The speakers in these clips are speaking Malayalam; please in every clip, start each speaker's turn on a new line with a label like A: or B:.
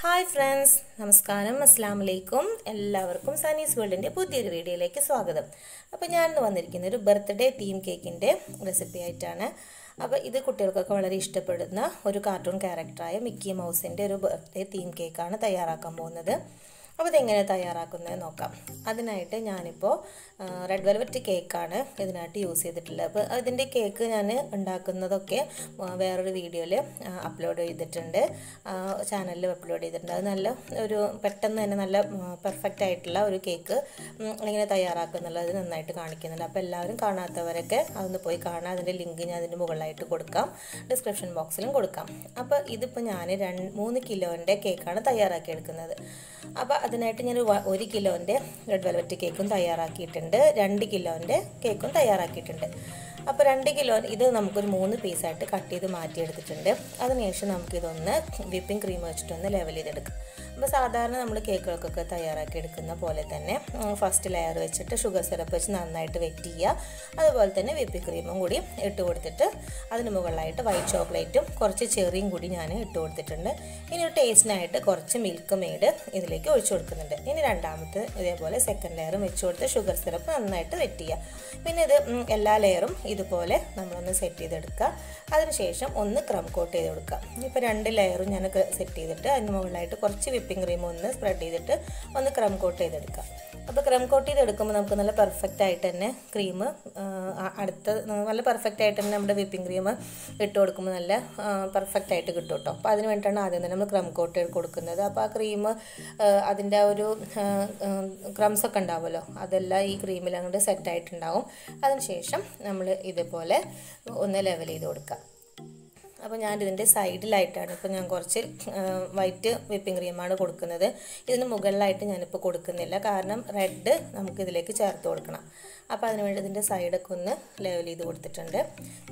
A: ഹായ് ഫ്രണ്ട്സ് നമസ്കാരം അസ്സാം വലൈക്കും എല്ലാവർക്കും സനീസ് വേൾഡിന്റെ പുതിയൊരു വീഡിയോയിലേക്ക് സ്വാഗതം. അപ്പോൾ ഞാൻ ഇന്ന് വന്നിരിക്കുന്ന ഒരു ബർത്ത്ഡേ തീം കേക്കിന്റെ റെസിപ്പി ആയിട്ടാണ്. അപ്പോൾ ഇത് കുട്ടികൾക്കൊക്കെ വളരെ ഇഷ്ടപ്പെടുന്ന ഒരു കാർട്ടൂൺ ക്യാരക്ടറായ മിക്കി മൗസിന്റെ ഒരു ബർത്ത്ഡേ തീം കേക്കാണ് തയ്യാറാക്കാൻ പോകുന്നത്. അപ്പോൾ ഇതെങ്ങനെ തയ്യാറാക്കുന്നത് നോക്കാം. അതിനായിട്ട് ഞാനിപ്പോൾ റെഡ് വെൽവെറ്റ് കേക്കാണ് ഇതിനായിട്ട് യൂസ് ചെയ്തിട്ടുള്ളത്. അപ്പോൾ അതിന്റെ കേക്ക് ഞാൻ ഉണ്ടാക്കുന്നതൊക്കെ വേറൊരു വീഡിയോയിൽ അപ്ലോഡ് ചെയ്തിട്ടുണ്ട്. ചാനലിൽ അപ്ലോഡ് ചെയ്തിട്ടുണ്ട്. അത് നല്ല ഒരു പെട്ടെന്ന് തന്നെ നല്ല പെർഫെക്റ്റ് ആയിട്ടുള്ള ഒരു കേക്ക് എങ്ങനെ തയ്യാറാക്കുന്നുള്ളത് നന്നായിട്ട് കാണിക്കുന്നുണ്ട്. അപ്പോൾ എല്ലാവരും കാണാത്തവരൊക്കെ അതൊന്ന് പോയി കാണാം. അതിന്റെ ലിങ്ക് ഞാൻ അതിന്റെ മുകളിലായിട്ട് കൊടുക്കാം. ഡിസ്ക്രിപ്ഷൻ ബോക്സിലും കൊടുക്കാം. അപ്പോൾ ഇതിപ്പോൾ ഞാൻ രണ്ട് മൂന്ന് കിലോന്റെ കേക്കാണ് തയ്യാറാക്കി എടുക്കുന്നത് അപ്പോൾ അതിനായിട്ട് ഞാൻ ഒരു കിലോന്റെ റെഡ് വെൽവെറ്റ് കേക്കും തയ്യാറാക്കിയിട്ടുണ്ട്. രണ്ട് കിലോന്റെ കേക്കും തയ്യാറാക്കിയിട്ടുണ്ട്. അപ്പോൾ രണ്ട് കിലോ ഇത് നമുക്കൊരു മൂന്ന് പീസായിട്ട് കട്ട് ചെയ്ത് മാറ്റിയെടുത്തിട്ടുണ്ട്. അതിനുശേഷം നമുക്കിതൊന്ന് വിപ്പിംഗ് ക്രീം വെച്ചിട്ടൊന്ന് ലെവൽ ചെയ്തെടുക്കാം. അപ്പോൾ സാധാരണ നമ്മൾ കേക്കുകൾക്കൊക്കെ തയ്യാറാക്കി എടുക്കുന്ന പോലെ തന്നെ ഫസ്റ്റ് ലെയർ വെച്ചിട്ട് ഷുഗർ സിറപ്പ് വെച്ച് നന്നായിട്ട് വെറ്റ് ചെയ്യുക. അതുപോലെ തന്നെ വിപ്പി ക്രീമും കൂടി ഇട്ട് കൊടുത്തിട്ട് അതിന് മുകളിലായിട്ട് വൈറ്റ് ചോക്ലേറ്റും കുറച്ച് ചെറിയും കൂടി ഞാൻ ഇട്ട് കൊടുത്തിട്ടുണ്ട്. ഇനി ഒരു ടേസ്റ്റിനായിട്ട് കുറച്ച് മിൽക്ക് മെയ്ഡ് ഇതിലേക്ക് ഒഴിച്ചു കൊടുക്കുന്നുണ്ട്. ഇനി രണ്ടാമത്തെ ഇതേപോലെ സെക്കൻഡ് ലെയറും വെച്ച് കൊടുത്ത് ഷുഗർ സിറപ്പ് നന്നായിട്ട് വെറ്റ് ചെയ്യുക. പിന്നെ ഇത് എല്ലാ ലെയറും ഇതുപോലെ നമ്മളൊന്ന് സെറ്റ് ചെയ്തെടുക്കുക. അതിനുശേഷം ഒന്ന് ക്രം കോട്ട് ചെയ്ത് കൊടുക്കുക. ഇപ്പോൾ രണ്ട് ലെയറും ഞാൻ സെറ്റ് ചെയ്തിട്ട് അതിന് മുകളിലായിട്ട് കുറച്ച് വിപ്പിംഗ് ക്രീം ഒന്ന് സ്പ്രെഡ് ചെയ്തിട്ട് ഒന്ന് ക്രം കോട്ട് ചെയ്തെടുക്കുക അപ്പോൾ ക്രം കോട്ട് ചെയ്തെടുക്കുമ്പോൾ നമുക്ക് നല്ല പെർഫെക്റ്റ് ആയിട്ട് തന്നെ ക്രീം അടുത്ത നല്ല പെർഫെക്റ്റ് ആയിട്ട് തന്നെ നമ്മുടെ വിപ്പിംഗ് ക്രീം ഇട്ട് കൊടുക്കുമ്പോൾ നല്ല പെർഫെക്റ്റ് ആയിട്ട് കിട്ടും കേട്ടോ. അപ്പോൾ അതിന് വേണ്ടിയിട്ടാണ് ആദ്യം തന്നെ നമ്മൾ ക്രം കോട്ട് കൊടുക്കുന്നത്. അപ്പോൾ ആ ക്രീം അതിന്റെ ഒരു ക്രംസ് ഒക്കെ ഉണ്ടാവുമല്ലോ അതെല്ലാം ഈ ക്രീമിൽ അങ്ങോട്ട് സെറ്റ് സെറ്റായിട്ടുണ്ടാവും അതിനുശേഷം നമ്മൾ ഇതുപോലെ ഒന്ന് ലെവൽ ചെയ്ത് കൊടുക്കുക അപ്പോൾ ഞാൻ ഇതിന്റെ സൈഡിലായിട്ടാണ് ഇപ്പോൾ ഞാൻ കുറച്ച് വൈറ്റ് വിപ്പിംഗ് ക്രീമാണ് കൊടുക്കുന്നത്. ഇതിന് മുകളിലായിട്ട് ഞാനിപ്പോൾ കൊടുക്കുന്നില്ല. കാരണം റെഡ് നമുക്ക് ഇതിലേക്ക് ചേർത്ത് കൊടുക്കണം. അപ്പോൾ അതിനുവേണ്ടി ഇതിന്റെ സൈഡൊക്കെ ഒന്ന് ലെവൽ ചെയ്ത് കൊടുത്തിട്ടുണ്ട്.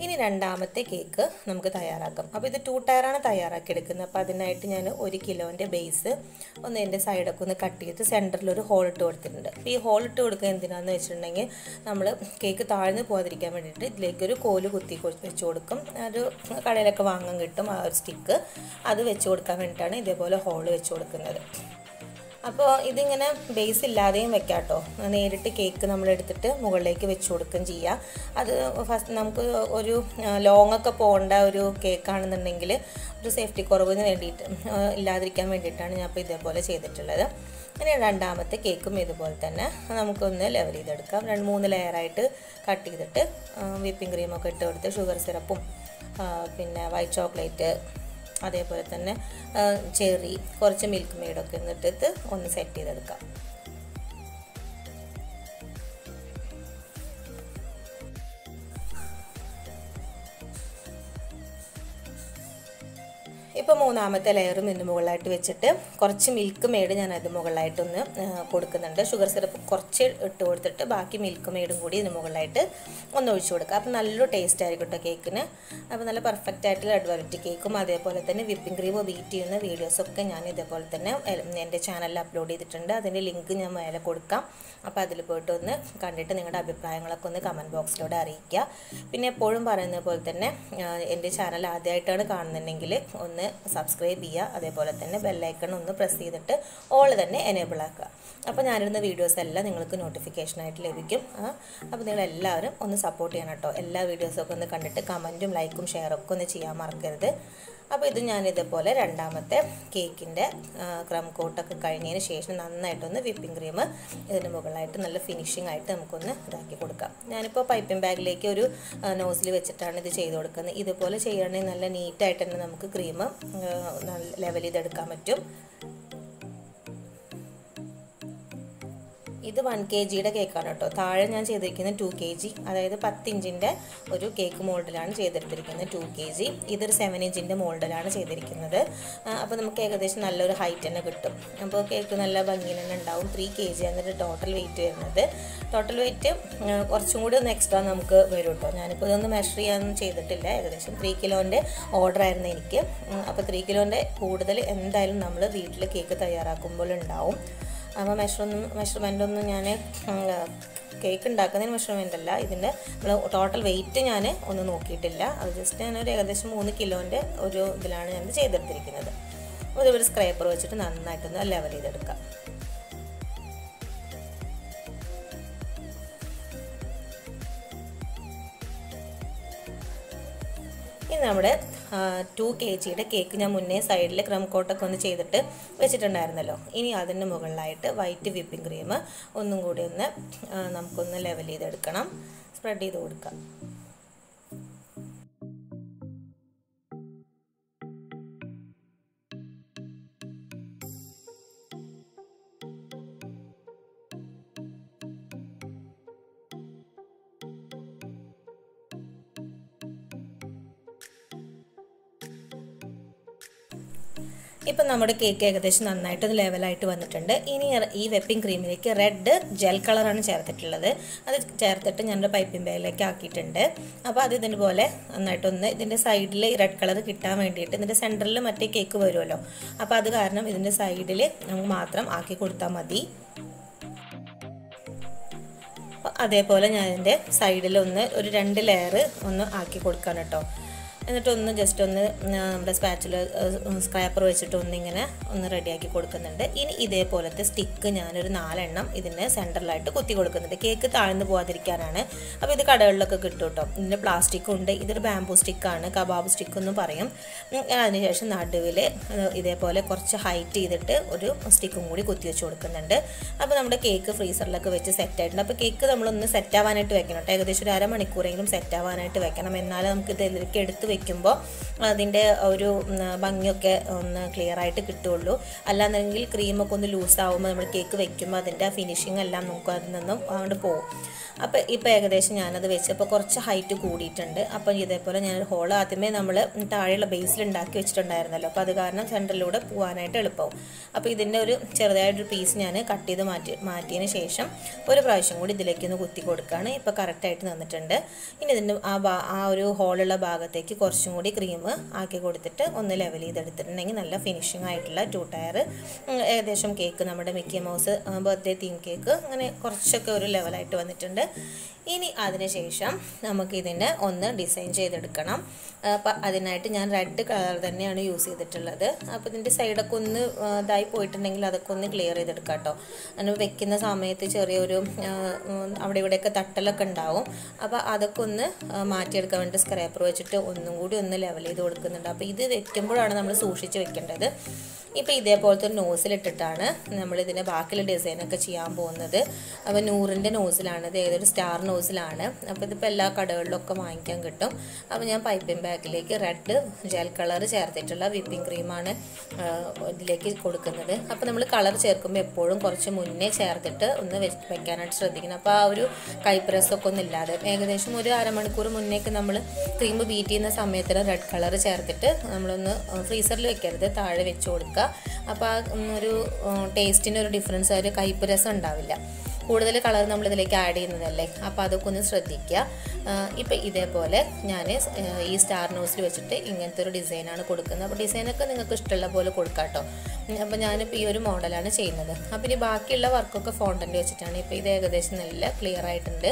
A: ഇനി രണ്ടാമത്തെ കേക്ക് നമുക്ക് തയ്യാറാക്കാം. അപ്പോൾ ഇത് ടു ടയറാണ് തയ്യാറാക്കി എടുക്കുന്നത്. അപ്പോൾ അതിനായിട്ട് ഞാൻ ഒരു കിലോന്റെ ബേസ് ഒന്ന് ഇതിന്റെ സൈഡൊക്കെ ഒന്ന് കട്ട് ചെയ്ത് സെന്ററിൽ ഒരു ഹോൾ ഇട്ട് കൊടുത്തിട്ടുണ്ട്. അപ്പോൾ ഈ ഹോൾ ഇട്ട് കൊടുക്കുക എന്തിനാണെന്ന് വെച്ചിട്ടുണ്ടെങ്കിൽ നമ്മൾ കേക്ക് താഴ്ന്നു പോകാതിരിക്കാൻ വേണ്ടിയിട്ട് ഇതിലേക്ക് ഒരു കോൽ കുത്തി വെച്ച് കൊടുക്കും. ഒരു കടയിലൊക്കെ വാങ്ങാൻ കിട്ടും ആ ഒരു സ്റ്റിക്ക് അത് വെച്ച് കൊടുക്കാൻ വേണ്ടിയിട്ടാണ് ഇതേപോലെ ഹോൾ വെച്ച് കൊടുക്കുന്നത്. അപ്പോൾ ഇതിങ്ങനെ ബേസ് ഇല്ലാതെയും വെക്കാം കേട്ടോ നേരിട്ട് കേക്ക് നമ്മൾ എടുത്തിട്ട് മുകളിലേക്ക് വെച്ച് കൊടുക്കുകയും ചെയ്യാം. അത് ഫസ്റ്റ് നമുക്ക് ഒരു ലോങ് ഒക്കെ പോകേണ്ട ഒരു കേക്കാണെന്നുണ്ടെങ്കിൽ ഒരു സേഫ്റ്റി കുറവിന് വേണ്ടിയിട്ട് ഇല്ലാതിരിക്കാൻ വേണ്ടിയിട്ടാണ് ഞാൻ ഇപ്പോൾ ഇതേപോലെ ചെയ്തിട്ടുള്ളത്. അങ്ങനെ രണ്ടാമത്തെ കേക്കും ഇതുപോലെ തന്നെ. നമുക്കൊന്ന് ലെവൽ ചെയ്തെടുക്കാം. രണ്ട് മൂന്ന് ലെയറായിട്ട് കട്ട് ചെയ്തിട്ട് വിപ്പിംഗ് ക്രീമൊക്കെ ഇട്ട് കൊടുത്ത് ഷുഗർ സിറപ്പും പിന്നെ വൈറ്റ് ചോക്ലേറ്റ് അതേപോലെ തന്നെ ചെറി കുറച്ച് മിൽക്ക് മെയ്ഡൊക്കെ എന്നിട്ടിട്ട് ഒന്ന് സെറ്റ് ചെയ്തെടുക്കാം. മൂന്നാമത്തെ ലെയറും ഇതിന് മുകളിലായിട്ട് വെച്ചിട്ട് കുറച്ച് മിൽക്ക് മെയ്ഡ് ഞാൻ അത് മുകളിലായിട്ടൊന്ന് കൊടുക്കുന്നുണ്ട്. ഷുഗർ സിറപ്പ് കുറച്ച് ഇട്ട് കൊടുത്തിട്ട് ബാക്കി മിൽക്ക് മെയ്ഡും കൂടി ഇതിന് മുകളിലായിട്ട് ഒന്ന് ഒഴിച്ചു കൊടുക്കുക. അപ്പോൾ നല്ല ടേസ്റ്റ് ആയിരിക്കും കേട്ടോ കേക്കിന് അപ്പോൾ നല്ല പെർഫെക്റ്റ് ആയിട്ടുള്ള വെൽവെറ്റ് കേക്കും അതേപോലെ തന്നെ വിപ്പിംഗ് ക്രീം ബീറ്റ് ചെയ്യുന്ന വീഡിയോസൊക്കെ ഞാൻ ഇതേപോലെ തന്നെ എന്റെ ചാനലിൽ അപ്ലോഡ് ചെയ്തിട്ടുണ്ട്. അതിന്റെ ലിങ്ക് ഞാൻ മേലെ കൊടുക്കാം. അപ്പോൾ അതിൽ പോയിട്ട് ഒന്ന് കണ്ടിട്ട് നിങ്ങളുടെ അഭിപ്രായങ്ങളൊക്കെ ഒന്ന് കമന്റ് ബോക്സിലൂടെ അറിയിക്കുക. പിന്നെ എപ്പോഴും പറയുന്ന പോലെ തന്നെ എന്റെ ചാനൽ ആദ്യമായിട്ടാണ് കാണുന്നുണ്ടെങ്കിൽ ഒന്ന് സബ്സ്ക്രൈബ് ചെയ്യുക. അതേപോലെ തന്നെ ബെല്ലൈക്കൺ ഒന്ന് പ്രസ് ചെയ്തിട്ട് ഓൾ തന്നെ എനേബിൾ ആക്കുക. അപ്പോൾ ഞാനിടുന്ന വീഡിയോസ് എല്ലാം നിങ്ങൾക്ക് നോട്ടിഫിക്കേഷനായിട്ട് ലഭിക്കും. അപ്പോൾ നിങ്ങൾ എല്ലാവരും ഒന്ന് സപ്പോർട്ട് ചെയ്യണം കേട്ടോ. എല്ലാ വീഡിയോസൊക്കെ ഒന്ന് കണ്ടിട്ട് കമന്റും ലൈക്കും ഷെയറൊക്കെ ഒന്ന് ചെയ്യാൻ മറക്കരുത്. അപ്പോൾ ഇത് ഞാൻ ഇതേപോലെ രണ്ടാമത്തെ കേക്കിന്റെ ക്രം കോട്ടൊക്കെ കഴിഞ്ഞതിന് ശേഷം നന്നായിട്ടൊന്ന് വിപ്പിംഗ് ക്രീം ഇതിന് മുകളിലായിട്ട് നല്ല ഫിനിഷിംഗ് ആയിട്ട് നമുക്കൊന്ന് ഇതാക്കി കൊടുക്കാം. ഞാനിപ്പോൾ പൈപ്പിംഗ് ബാഗിലേക്ക് ഒരു നോസിൽ വെച്ചിട്ടാണ് ഇത് ചെയ്ത് കൊടുക്കുന്നത്. ഇതുപോലെ ചെയ്യുകയാണെങ്കിൽ നല്ല നീറ്റായിട്ട് തന്നെ നമുക്ക് ക്രീം ലെവൽ ചെയ്തെടുക്കാൻ പറ്റും. ഇത് വൺ കെ ജിയുടെ കേക്കാണ് കേട്ടോ. താഴെ ഞാൻ ചെയ്തിരിക്കുന്നത് ടു കെ ജി അതായത് പത്ത് ഇഞ്ചിന്റെ ഒരു കേക്ക് മോൾഡിലാണ് ചെയ്തെടുത്തിരിക്കുന്നത് ടു കെ ജി ഇതൊരു സെവൻ ഇഞ്ചിന്റെ മോൾഡിലാണ് ചെയ്തിരിക്കുന്നത്. അപ്പോൾ നമുക്ക് ഏകദേശം നല്ലൊരു ഹൈറ്റ് തന്നെ കിട്ടും. അപ്പോൾ കേക്ക് നല്ല ഭംഗിയിൽ തന്നെ ഉണ്ടാവും. ത്രീ കെ ജി എന്നൊരു ടോട്ടൽ വെയിറ്റ് വരുന്നത് ടോട്ടൽ വെയിറ്റ് കുറച്ചും കൂടി ഒന്ന് എക്സ്ട്രാ നമുക്ക് വരും കേട്ടോ. ഞാനിപ്പോൾ ഇതൊന്നും മെഷർ ചെയ്യാനൊന്നും ചെയ്തിട്ടില്ല. ഏകദേശം ത്രീ കിലോന്റെ ഓർഡർ ആയിരുന്നു എനിക്ക്. അപ്പോൾ ത്രീ കിലോന്റെ കൂടുതൽ എന്തായാലും നമ്മൾ വീട്ടിൽ കേക്ക് തയ്യാറാക്കുമ്പോൾ ഉണ്ടാവും. അപ്പോൾ മെഷർമെന്റ് ഒന്നും ഞാൻ കേക്ക് ഉണ്ടാക്കുന്നതിന് മെഷർമെന്റ് അല്ല. ഇതിന്റെ നമ്മൾ ടോട്ടൽ വെയിറ്റ് ഞാൻ ഒന്ന് നോക്കിയിട്ടില്ല. അത് ജസ്റ്റ് ഞാൻ ഒരു ഏകദേശം മൂന്ന് കിലോന്റെ ഒരു ഇതിലാണ് ഞാൻ ചെയ്തെടുത്തിരിക്കുന്നത്. ഒരു ഒരു സ്ക്രൈപ്പർ വെച്ചിട്ട് നന്നായിട്ടൊന്ന് ലെവൽ ചെയ്തെടുക്കാം. ഇനി നമ്മുടെ ടു കെ ജിയുടെ കേക്ക് ഞാൻ മുന്നേ സൈഡിൽ ക്രം കോട്ടൊക്കെ ഒന്ന് ചെയ്തിട്ട് വെച്ചിട്ടുണ്ടായിരുന്നല്ലോ. ഇനി അതിന് മുകളിലായിട്ട് വൈറ്റ് വിപ്പിംഗ് ക്രീം ഒന്നും കൂടി ഒന്ന് നമുക്കൊന്ന് ലെവൽ ചെയ്തെടുക്കണം. സ്പ്രെഡ് ചെയ്ത് കൊടുക്കാം. ഇപ്പം നമ്മുടെ കേക്ക് ഏകദേശം നന്നായിട്ട് ലെവലായിട്ട് വന്നിട്ടുണ്ട്. ഇനി ഈ വെപ്പിംഗ് ക്രീമിലേക്ക് റെഡ് ജെൽ കളറാണ് ചേർത്തിട്ടുള്ളത്. അത് ചേർത്തിട്ട് ഞാനൊരു പൈപ്പിംഗ് ബാഗിലേക്ക് ആക്കിയിട്ടുണ്ട്. അപ്പോൾ അത് ഇതിന്റെ പോലെ നന്നായിട്ടൊന്ന് ഇതിന്റെ സൈഡിൽ റെഡ് കളർ കിട്ടാൻ വേണ്ടിയിട്ട് ഇതിന്റെ സെന്ററിൽ മറ്റേ കേക്ക് വരുമല്ലോ. അപ്പോൾ അത് കാരണം ഇതിന്റെ സൈഡിൽ നമുക്ക് മാത്രം ആക്കി കൊടുത്താൽ മതി. അതേപോലെ ഞാൻ ഇതിന്റെ സൈഡിൽ ഒന്ന് ഒരു രണ്ട് ലെയർ ഒന്ന് ആക്കി കൊടുക്കാൻ കേട്ടോ. എന്നിട്ട് ഒന്ന് ജസ്റ്റ് ഒന്ന് നമ്മുടെ സ്പാച്ചിൽ സ്ക്രാപ്പർ വെച്ചിട്ട് ഒന്നിങ്ങനെ ഒന്ന് റെഡിയാക്കി കൊടുക്കുന്നുണ്ട്. ഇനി ഇതേപോലത്തെ സ്റ്റിക്ക് ഞാനൊരു നാലെണ്ണം ഇതിന് സെന്ററിലായിട്ട് കുത്തി കൊടുക്കുന്നുണ്ട്. കേക്ക് താഴ്ന്നു പോകാതിരിക്കാനാണ് അപ്പോൾ ഇത് കടകളിലൊക്കെ കിട്ടും കേട്ടോ. ഇതിന്റെ പ്ലാസ്റ്റിക്കും ഉണ്ട്. ഇതൊരു ബാംബൂ സ്റ്റിക്കാണ് കബാബ് സ്റ്റിക്ക് എന്ന് പറയും. അതിനുശേഷം നടുവിൽ ഇതേപോലെ കുറച്ച് ഹൈറ്റ് ചെയ്തിട്ട് ഒരു സ്റ്റിക്കും കൂടി കുത്തി വെച്ച് കൊടുക്കുന്നുണ്ട്. അപ്പോൾ നമ്മുടെ കേക്ക് ഫ്രീസറിലൊക്കെ വെച്ച് സെറ്റ് ആയിട്ടുണ്ട്. അപ്പോൾ കേക്ക് നമ്മളൊന്ന് സെറ്റ് ആവാനായിട്ട് വെക്കണം കേട്ടോ. ഏകദേശം ഒരു അരമണിക്കൂറെങ്കിലും സെറ്റ് ആവാനായിട്ട് വെക്കണം. എന്നാലേ നമുക്ക് ഇതിലേക്ക് എടുത്ത് വെക്കുമ്പോൾ അതിന്റെ ഒരു ഭംഗിയൊക്കെ ഒന്ന് ക്ലിയർ ആയിട്ട് കിട്ടുള്ളൂ. അല്ലാന്നുണ്ടെങ്കിൽ ക്രീമൊക്കെ ഒന്ന് ലൂസ് ആകുമ്പോൾ നമ്മൾ കേക്ക് വെക്കുമ്പോൾ അതിന്റെ ഫിനിഷിംഗ് എല്ലാം നമുക്ക് അതിൽ നിന്നും അങ്ങോട്ട് പോകും അപ്പോൾ ഇപ്പോൾ ഏകദേശം ഞാനത് വെച്ച് അപ്പോൾ കുറച്ച് ഹൈറ്റ് കൂടിയിട്ടുണ്ട്. അപ്പോൾ ഇതേപോലെ ഞാൻ ഹോൾ ആദ്യമേ നമ്മൾ താഴെയുള്ള ബേസിൽ ഉണ്ടാക്കി വെച്ചിട്ടുണ്ടായിരുന്നല്ലോ. അപ്പോൾ അത് കാരണം സെന്ററിലൂടെ പോകാനായിട്ട് എളുപ്പവും അപ്പോൾ ഇതിന്റെ ഒരു ചെറുതായിട്ടൊരു പീസ് ഞാൻ കട്ട് ചെയ്ത് മാറ്റി മാറ്റിയതിന് ശേഷം ഒരു പ്രാവശ്യം കൂടി ഇതിലേക്ക് ഒന്ന് കുത്തി കൊടുക്കുകയാണ് ഇപ്പോൾ കറക്റ്റായിട്ട് നിന്നിട്ടുണ്ട്. ഇനി ഇതിന്റെ ആ ആ ഒരു ഹോളുള്ള ഭാഗത്തേക്ക് കുറച്ചും കൂടി ക്രീം ആക്കി കൊടുത്തിട്ട് ഒന്ന് ലെവൽ ചെയ്തെടുത്തിട്ടുണ്ടെങ്കിൽ നല്ല ഫിനിഷിംഗ് ആയിട്ടുള്ള ടു ടയർ ഏകദേശം കേക്ക് നമ്മുടെ Mickey Mouse birthday theme cake അങ്ങനെ കുറച്ചൊക്കെ ഒരു ലെവലായിട്ട് വന്നിട്ടുണ്ട്. ഇനി അതിനുശേഷം നമുക്കിതിന്റെ ഒന്ന് ഡിസൈൻ ചെയ്തെടുക്കണം. അപ്പം അതിനായിട്ട് ഞാൻ റെഡ് കളർ തന്നെയാണ് യൂസ് ചെയ്തിട്ടുള്ളത്. അപ്പോൾ ഇതിന്റെ സൈഡൊക്കെ ഒന്ന് ഇതായി പോയിട്ടുണ്ടെങ്കിൽ അതൊക്കെ ഒന്ന് ക്ലിയർ ചെയ്തെടുക്കാം കേട്ടോ. അങ്ങനെ വെക്കുന്ന സമയത്ത് ചെറിയൊരു അവിടെ ഇവിടെയൊക്കെ തട്ടലൊക്കെ ഉണ്ടാവും. അപ്പോൾ അതൊക്കെ ഒന്ന് മാറ്റിയെടുക്കാൻ വേണ്ടി സ്ക്രാപ്പർ വെച്ചിട്ട് ഒന്നും കൂടി ഒന്ന് ലെവൽ ചെയ്ത് കൊടുക്കുന്നുണ്ട്. അപ്പോൾ ഇത് വെക്കുമ്പോഴാണ് നമ്മൾ സൂക്ഷിച്ച് വെക്കേണ്ടത്. ഇപ്പോൾ ഇതേപോലത്തെ ഒരു നോസിലിട്ടിട്ടാണ് നമ്മൾ ഇതിന്റെ ബാക്കിയുള്ള ഡിസൈനൊക്കെ ചെയ്യാൻ പോകുന്നത്. അപ്പോൾ നൂറിന്റെ നോസിലാണ് ഇത് ഏതൊരു സ്റ്റാർ നോസിലാണ് അപ്പോൾ ഇതിപ്പോൾ എല്ലാ കടകളിലൊക്കെ വാങ്ങിക്കാൻ കിട്ടും. അപ്പോൾ ഞാൻ പൈപ്പിംഗ് ബാഗിലേക്ക് റെഡ് ജെൽ കളർ ചേർത്തിട്ടുള്ള വിപ്പിംഗ് ക്രീമാണ് ഇതിലേക്ക് കൊടുക്കുന്നത്. അപ്പോൾ നമ്മൾ കളർ ചേർക്കുമ്പോൾ എപ്പോഴും കുറച്ച് മുന്നേ ചേർത്തിട്ട് ഒന്ന് വെക്കാനായിട്ട് ശ്രദ്ധിക്കണം. അപ്പോൾ ആ ഒരു കൈപ്രസൊക്കെ ഒന്നും ഇല്ലാതെ ഏകദേശം ഒരു അരമണിക്കൂർ മുന്നേക്ക് നമ്മൾ ക്രീം ബീറ്റ് ചെയ്യുന്ന സമയത്തിന് റെഡ് കളർ ചേർത്തിട്ട് നമ്മളൊന്ന് ഫ്രീസറിൽ വെക്കരുത്. താഴെ വെച്ച് കൊടുക്കുക അപ്പോൾ ആ ഒരു ടേസ്റ്റിന് ഒരു ഡിഫറൻസ് ഒരു കയ്പ്പ് രസം ഉണ്ടാവില്ല. കൂടുതൽ കളർ നമ്മൾ ഇതിലേക്ക് ആഡ് ചെയ്യുന്നതല്ലേ? അപ്പോൾ അതൊക്കെ ഒന്ന് ശ്രദ്ധിക്കുക ഇപ്പം ഇതേപോലെ ഞാൻ ഈ സ്റ്റാർ നോസിൽ വെച്ചിട്ട് ഇങ്ങനത്തെ ഒരു ഡിസൈനാണ് കൊടുക്കുന്നത്. അപ്പോൾ ഡിസൈനൊക്കെ നിങ്ങൾക്ക് ഇഷ്ടമുള്ള പോലെ കൊടുക്കാം കേട്ടോ അപ്പോൾ ഞാനിപ്പോൾ ഈ ഒരു മോഡലാണ് ചെയ്യുന്നത്. അപ്പോൾ ഇനി ബാക്കിയുള്ള വർക്കൊക്കെ ഫോണ്ടന്റ് വെച്ചിട്ടാണ് ഇപ്പോൾ ഇത് ഏകദേശം നല്ല ക്ലിയർ ആയിട്ടുണ്ട്.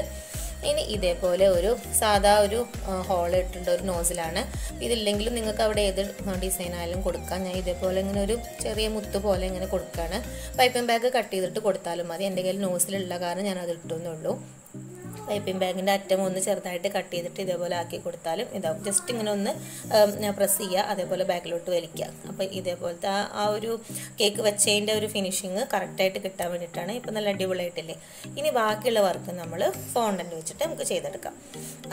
A: ഇനി ഇതേപോലെ ഒരു സാധാ ഒരു ഹോൾ ഇട്ടിട്ടുണ്ട് ഒരു നോസിലാണ് ഇതില്ലെങ്കിലും നിങ്ങൾക്ക് അവിടെ ഏത് ഡിസൈൻ ആയാലും കൊടുക്കാം. ഞാൻ ഇതേപോലെ ഇങ്ങനെ ഒരു ചെറിയ മുത്ത് പോലെ ഇങ്ങനെ കൊടുക്കുകയാണ് പൈപ്പിംഗ് ബാഗ് കട്ട് ചെയ്തിട്ട് കൊടുത്താലും മതി. എന്റെ കയ്യിൽ നോസിലുള്ള കാരണം ഞാൻ അത് ഇട്ടുന്നുള്ളൂ. പൈപ്പിംഗ് ബാഗിന്റെ അറ്റം ഒന്ന് ചെറുതായിട്ട് കട്ട് ചെയ്തിട്ട് ഇതേപോലെ ആക്കി കൊടുത്താലും ഇതാവും. ജസ്റ്റ് ഇങ്ങനെ ഒന്ന് പ്രസ് ചെയ്യുക അതേപോലെ ബാഗിലോട്ട് വലിക്കുക അപ്പോൾ ഇതേപോലത്തെ ആ ഒരു കേക്ക് വെച്ചതിന്റെ ഒരു ഫിനിഷിങ് കറക്റ്റായിട്ട് കിട്ടാൻ വേണ്ടിയിട്ടാണ് ഇപ്പോൾ നല്ല അടിപൊളിയായിട്ടില്ലേ. ഇനി ബാക്കിയുള്ള വർക്ക് നമ്മൾ ഫോണ്ടന്റ് വെച്ചിട്ട് നമുക്ക് ചെയ്തെടുക്കാം.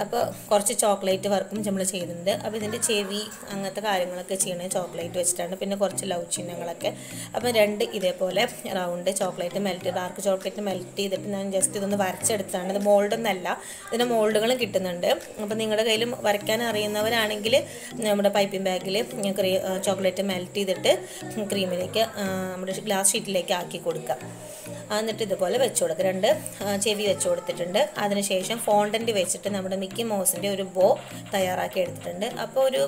A: അപ്പോൾ കുറച്ച് ചോക്ലേറ്റ് വർക്കും നമ്മൾ ചെയ്തിട്ടുണ്ട്. അപ്പോൾ ഇതിന്റെ ചെവി അങ്ങനത്തെ കാര്യങ്ങളൊക്കെ ചെയ്യണത് ചോക്ലേറ്റ് വെച്ചിട്ടാണ്. പിന്നെ കുറച്ച് ലവ് ചിഹ്നങ്ങളൊക്കെ. അപ്പോൾ രണ്ട് ഇതേപോലെ round chocolate melt dark chocolate melt ചെയ്തിട്ട് ഞാൻ ജസ്റ്റ് ഇതൊന്ന് വരച്ചെടുത്താണ്. ഇത് മോൾഡ് ഒന്നല്ല ഇതിന് മോൾഡുകളും കിട്ടുന്നുണ്ട്. അപ്പോൾ നിങ്ങളുടെ കയ്യിൽ വരയ്ക്കാൻ അറിയുന്നവരാണെങ്കിൽ നമ്മുടെ പൈപ്പിംഗ് ബാഗിൽ ക്രീ ചോക്ലേറ്റ് മെൽറ്റ് ചെയ്തിട്ട് ക്രീമിലേക്ക് നമ്മുടെ ഗ്ലാസ് ഷീറ്റിലേക്ക് ആക്കി കൊടുക്കുക എന്നിട്ട് ഇതുപോലെ വെച്ച് കൊടുക്കുക രണ്ട് ചെവി വെച്ച് കൊടുത്തിട്ടുണ്ട്. അതിനുശേഷം ഫോണ്ടന്റ് വെച്ചിട്ട് നമ്മുടെ മിക്കി മൗസിന്റെ ഒരു ബോ തയ്യാറാക്കി എടുത്തിട്ടുണ്ട്. അപ്പോൾ ഒരു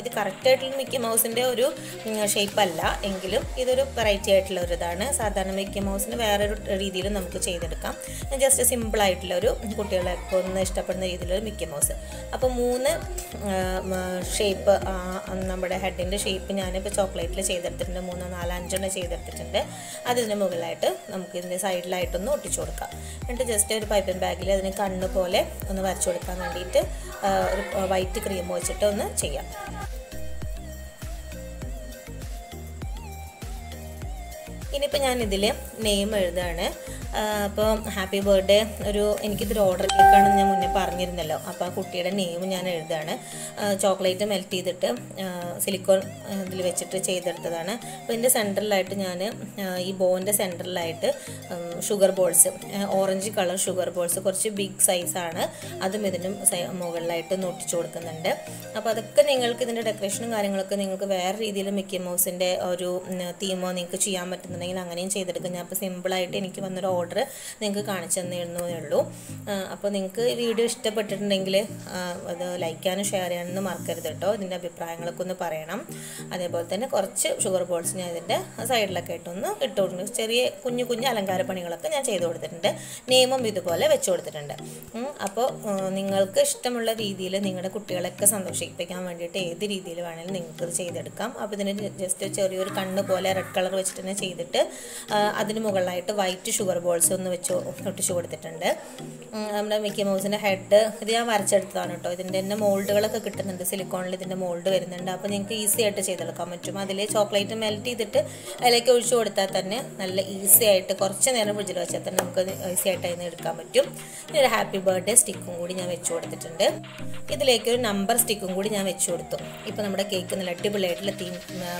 A: ഇത് കറക്റ്റായിട്ടുള്ള മിക്കി മൗസിന്റെ ഒരു ഷേപ്പ് അല്ല. എങ്കിലും ഇതൊരു വെറൈറ്റി ആയിട്ടുള്ള ഒരു ഇതാണ്. സാധാരണ മിക്കി മൗസിന് വേറൊരു രീതിയിൽ നമുക്ക് ചെയ്തെടുക്കാം. ജസ്റ്റ് സിമ്പിളായിട്ടുള്ള ഒരു കുട്ടികളൊക്കെ ഒന്ന് ഇഷ്ടപ്പെടുന്ന രീതിയിലൊരു മിക്കി മൗസ്. അപ്പോൾ മൂന്ന് ഷേപ്പ് നമ്മുടെ ഹെഡിന്റെ ഷേപ്പ് ഞാനിപ്പോൾ ചോക്ലേറ്റിൽ ചെയ്തെടുത്തിട്ടുണ്ട്. മൂന്നോ നാലോ അഞ്ചെണ്ണം ചെയ്തെടുത്തിട്ടുണ്ട്. അതിന് മുകളിലായിട്ട് നമുക്ക് ഇതിന്റെ സൈഡിലായിട്ടൊന്ന് ഒട്ടിച്ചു കൊടുക്കാം. എന്നിട്ട് ജസ്റ്റ് ഒരു പൈപ്പിൻ ബാഗിൽ അതിന് കണ്ണ് പോലെ ഒന്ന് വരച്ചു കൊടുക്കാൻ വേണ്ടിയിട്ട് ഒരു വൈറ്റ് ക്രീം വെച്ചിട്ട് ഒന്ന് ചെയ്യാം. ഇനിയിപ്പോൾ ഞാനിതിൽ നെയിം എഴുതാണ്. അപ്പോൾ ഹാപ്പി ബർത്ത്ഡേ. ഒരു എനിക്കിതൊരു ഓർഡർ കേൾക്കാണെന്ന് ഞാൻ മുന്നേ പറഞ്ഞിരുന്നല്ലോ. അപ്പോൾ ആ കുട്ടിയുടെ നെയിം ഞാൻ എഴുതാണ് ചോക്ലേറ്റ് മെൽറ്റ് ചെയ്തിട്ട് സിലിക്കോൺ ഇതിൽ വെച്ചിട്ട് ചെയ്തെടുത്തതാണ്. അപ്പോൾ ഇതിന്റെ സെന്ററിലായിട്ട് ഞാൻ ഈ ബോന്റെ സെന്ററിലായിട്ട് sugar balls orange colour sugar balls കുറച്ച് ബിഗ് സൈസാണ് അതും ഇതിനും മുകളിലായിട്ട് ഒട്ടിച്ചു കൊടുക്കുന്നുണ്ട്. അപ്പോൾ അതൊക്കെ നിങ്ങൾക്ക് ഇതിന്റെ ഡെക്കറേഷനും കാര്യങ്ങളൊക്കെ നിങ്ങൾക്ക് വേറെ രീതിയിൽ മിക്കി മൗസിന്റെ ഒരു തീമോ നിങ്ങൾക്ക് ചെയ്യാൻ പറ്റുന്നുണ്ടെങ്കിൽ അങ്ങനെയും ചെയ്തെടുക്കാം. ഞാൻ അപ്പോൾ സിമ്പിളായിട്ട് എനിക്ക് വന്നൊരു ഓർഡർ നിങ്ങൾക്ക് കാണിച്ചു തന്നിരുന്നേ ഉള്ളൂ അപ്പോൾ നിങ്ങൾക്ക് ഈ വീഡിയോ ഇഷ്ടപ്പെട്ടിട്ടുണ്ടെങ്കിൽ അത് ലൈക്ക് ചെയ്യാനും ഷെയർ ചെയ്യാനൊന്നും മറക്കരുത് കേട്ടോ. ഇതിന്റെ അഭിപ്രായങ്ങളൊക്കെ ഒന്ന് പറയണം. അതേപോലെ തന്നെ കുറച്ച് ഷുഗർ ബോൾസ് ഞാൻ ഇതിന്റെ സൈഡിലൊക്കെ ആയിട്ടൊന്ന് ഇട്ട് കൊടുക്കുന്നു ചെറിയ കുഞ്ഞു കുഞ്ഞു അലങ്കാര പണികളൊക്കെ ഞാൻ ചെയ്ത് കൊടുത്തിട്ടുണ്ട്. നിയമം ഇതുപോലെ വെച്ച് കൊടുത്തിട്ടുണ്ട്. അപ്പോൾ നിങ്ങൾക്ക് ഇഷ്ടമുള്ള രീതിയിൽ നിങ്ങളുടെ കുട്ടികളെയൊക്കെ സന്തോഷിപ്പിക്കാൻ വേണ്ടിയിട്ട് ഏത് രീതിയിൽ വേണമെങ്കിലും നിങ്ങൾക്ക് ചെയ്തെടുക്കാം. അപ്പോൾ ഇതിന് ജസ്റ്റ് ചെറിയൊരു കണ്ണ് പോലെ റെഡ് കളർ വെച്ചിട്ട് തന്നെ ചെയ്തിട്ട് അതിന് മുകളിലായിട്ട് വൈറ്റ് ഷുഗർ ബോൾസ് ഒന്ന് വെച്ച് ഒട്ടിച്ച് കൊടുത്തിട്ടുണ്ട്. നമ്മുടെ മിക്കി മൗസിന്റെ ഹെഡ് ഇത് ഞാൻ വരച്ചെടുത്തതാണ് കേട്ടോ. ഇതിന്റെ തന്നെ മോൾഡുകളൊക്കെ കിട്ടുന്നുണ്ട്. സിലിക്കോണിൽ ഇതിന്റെ മോൾഡ് വരുന്നുണ്ട്. അപ്പോൾ നിങ്ങൾക്ക് ഈസി ആയിട്ട് ചെയ്തെടുക്കാൻ പറ്റും. അതിൽ ചോക്ലേറ്റ് മെൽറ്റ് ചെയ്തിട്ട് അതിലേക്ക് ഒഴിച്ചു കൊടുത്താൽ തന്നെ നല്ല ഈസി ആയിട്ട് കുറച്ച് നേരം ഫ്രിഡ്ജിൽ വെച്ചാൽ തന്നെ നമുക്ക് ഈസി ആയിട്ട് അതിന് എടുക്കാൻ പറ്റും. ഇനി ഒരു ഹാപ്പി ബർത്ത്ഡേ സ്റ്റിക്കും കൂടി ഞാൻ വെച്ച് കൊടുത്തിട്ടുണ്ട്. ഇതിലേക്ക് ഒരു നമ്പർ സ്റ്റിക്കും കൂടി ഞാൻ വെച്ച് കൊടുത്തു. ഇപ്പോൾ നമ്മുടെ കേക്ക് നല്ല അടിപൊളിയായിട്ടുള്ള theme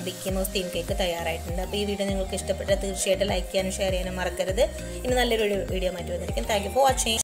A: Mickey Mouse theme cake തയ്യാറായിട്ടുണ്ട്. അപ്പോൾ ഈ വീഡിയോ നിങ്ങൾക്ക് ഇഷ്ടപ്പെട്ടാൽ തീർച്ചയായിട്ടും ലൈക്ക് ചെയ്യാനും ഷെയർ ചെയ്യാനും മറക്കരുത്. ഇനി നല്ലൊരു വീഡിയോ മാറ്റി വന്നിരിക്കും. Thank you for watching